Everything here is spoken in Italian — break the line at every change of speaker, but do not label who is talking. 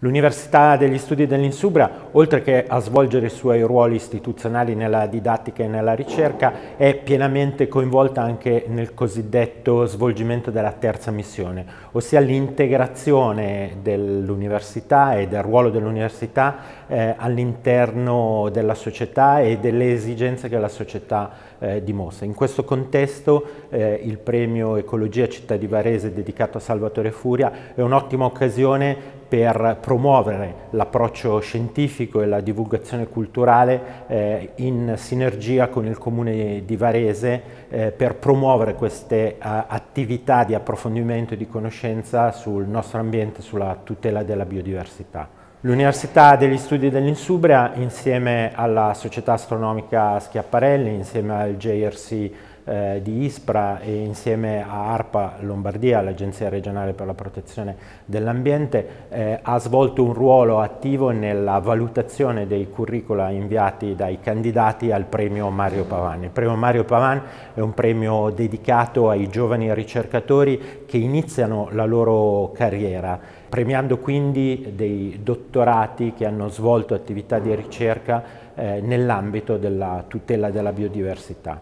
L'Università degli Studi dell'Insubria, oltre che a svolgere i suoi ruoli istituzionali nella didattica e nella ricerca, è pienamente coinvolta anche nel cosiddetto svolgimento della terza missione, ossia l'integrazione dell'università e del ruolo dell'università eh, all'interno della società e delle esigenze che la società eh, dimostra. In questo contesto eh, il premio Ecologia Città di Varese dedicato a Salvatore Furia è un'ottima occasione per promuovere l'approccio scientifico e la divulgazione culturale eh, in sinergia con il Comune di Varese eh, per promuovere queste uh, attività di approfondimento e di conoscenza sul nostro ambiente, sulla tutela della biodiversità. L'Università degli Studi dell'Insubria insieme alla Società Astronomica Schiaparelli, insieme al JRC eh, di ISPRA e insieme a ARPA Lombardia, l'Agenzia regionale per la protezione dell'ambiente, eh, ha svolto un ruolo attivo nella valutazione dei curricula inviati dai candidati al premio Mario Pavan. Il premio Mario Pavan è un premio dedicato ai giovani ricercatori che iniziano la loro carriera, premiando quindi dei dottorati che hanno svolto attività di ricerca eh, nell'ambito della tutela della biodiversità.